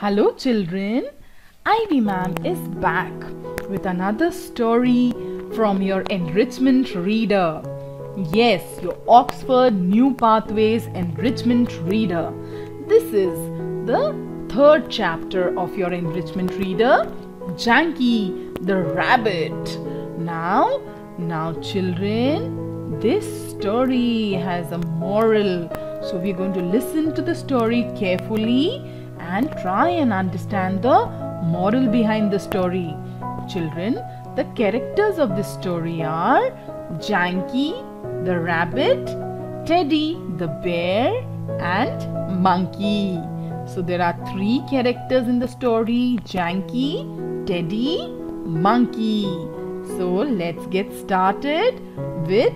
Hello, children. Ivy Ma'am is back with another story from your enrichment reader. Yes, your Oxford New Pathways enrichment reader. This is the third chapter of your enrichment reader, Jankie the Rabbit. Now, now, children, this story has a moral. So, we're going to listen to the story carefully and try and understand the moral behind the story. Children, the characters of this story are Jankie, the rabbit, Teddy, the bear, and Monkey. So there are three characters in the story Jankie, Teddy, Monkey. So let's get started with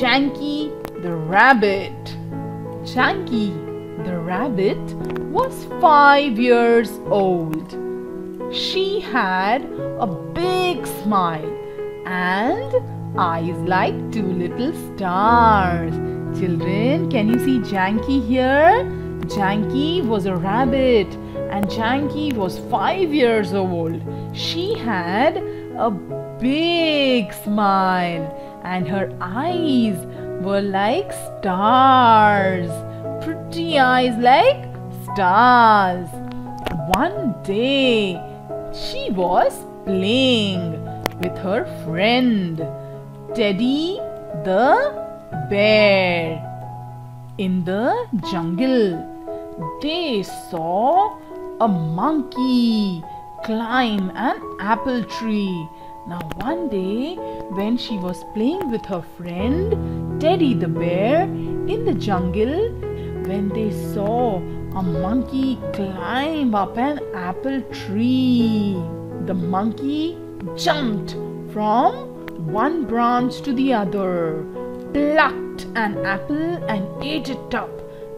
Jankie, the rabbit. Jankie, the rabbit, was five years old. She had a big smile and eyes like two little stars. Children, can you see Jankie here? Jankie was a rabbit and Jankie was five years old. She had a big smile and her eyes were like stars. Pretty eyes like stars. One day, she was playing with her friend Teddy the bear in the jungle. They saw a monkey climb an apple tree. Now, one day, when she was playing with her friend Teddy the bear in the jungle, when they saw a monkey climb up an apple tree. The monkey jumped from one branch to the other, plucked an apple and ate it up.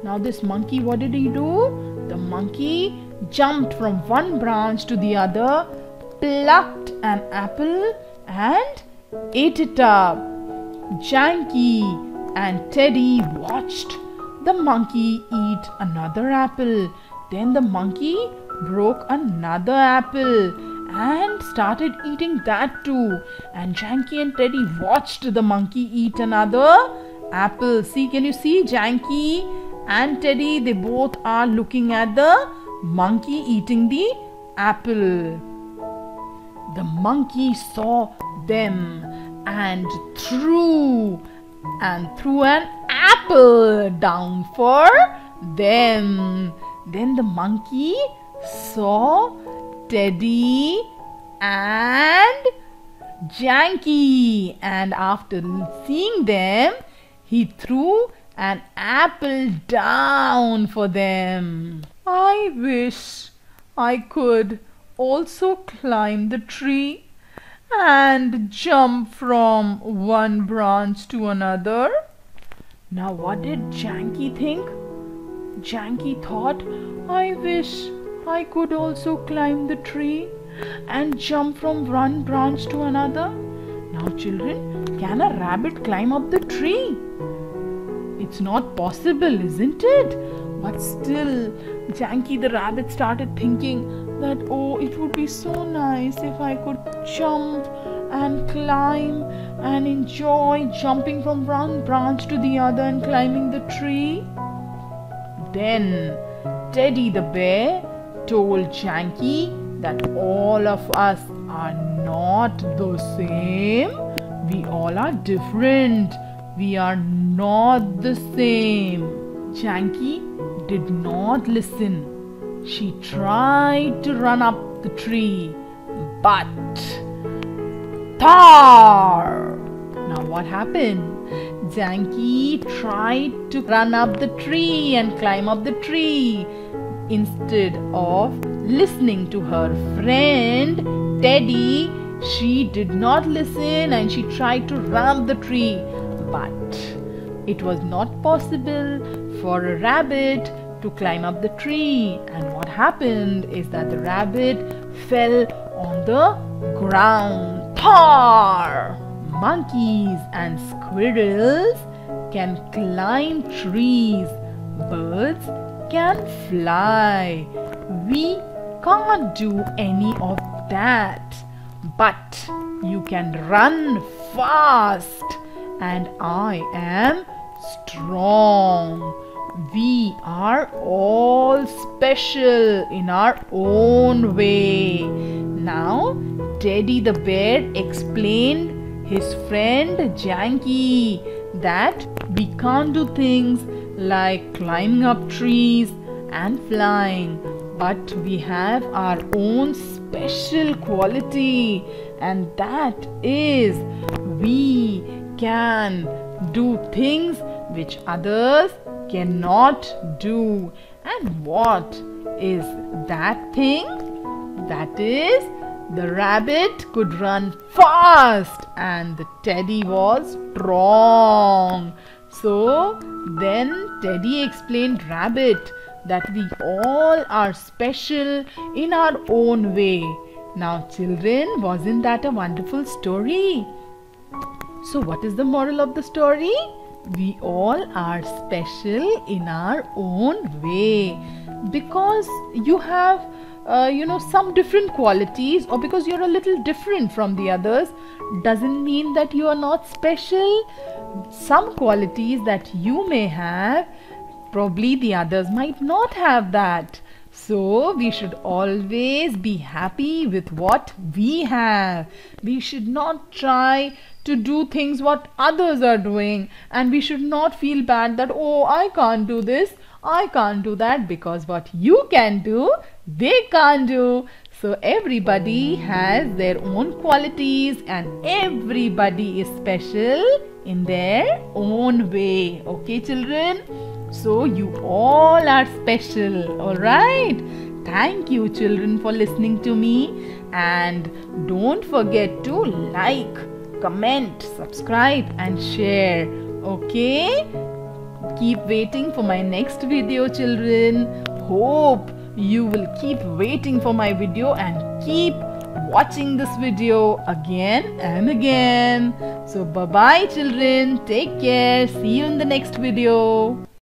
Now, this monkey, what did he do? The monkey jumped from one branch to the other, plucked an apple and ate it up. Jankie and Teddy watched the monkey eat another apple. Then the monkey broke another apple and started eating that too. And Jankie and Teddy watched the monkey eat another apple. See, can you see Jankie and Teddy? They both are looking at the monkey eating the apple. The monkey saw them and threw and threw an apple down for them. Then the monkey saw Teddy and Jankie, and after seeing them, he threw an apple down for them. I wish I could also climb the tree and jump from one branch to another. Now, what did Jankie think? Jankie thought, I wish I could also climb the tree and jump from one branch to another. Now, children, can a rabbit climb up the tree? It's not possible, isn't it? But still, Jankie the rabbit started thinking that oh, it would be so nice if I could jump and climb and enjoy jumping from one branch to the other and climbing the tree. Then Teddy the bear told Jankie that all of us are not the same. We all are different. We are not the same. Jankie did not listen. She tried to run up the tree, but Tar! Now what happened? Jankie tried to run up the tree and climb up the tree. Instead of listening to her friend Teddy, she did not listen and she tried to run up the tree. But it was not possible for a rabbit to climb up the tree. And what happened is that the rabbit fell on the ground. Tar! Monkeys and squirrels can climb trees. Birds can fly. We can't do any of that. But you can run fast, and I am strong. We are all special in our own way. Now, Teddy the bear explained his friend Jankie that we can't do things like climbing up trees and flying, but we have our own special quality, and that is we can do things which others cannot do. And what is that thing? That is the rabbit could run fast and the teddy was strong. So then Teddy explained Rabbit that we all are special in our own way. Now, children, wasn't that a wonderful story? So, what is the moral of the story? We all are special in our own way because you have uh, you know some different qualities or because you're a little different from the others doesn't mean that you are not special. Some qualities that you may have probably the others might not have that. So we should always be happy with what we have. We should not try to do things what others are doing and we should not feel bad that oh i can't do this I can't do that because what you can do, they can't do. So everybody has their own qualities and everybody is special in their own way. Okay, children? So you all are special, alright? Thank you, children, for listening to me. And don't forget to like, comment, subscribe, and share. Okay? Keep waiting for my next video children. Hope you will keep waiting for my video and keep watching this video again and again. So bye bye children. Take care. See you in the next video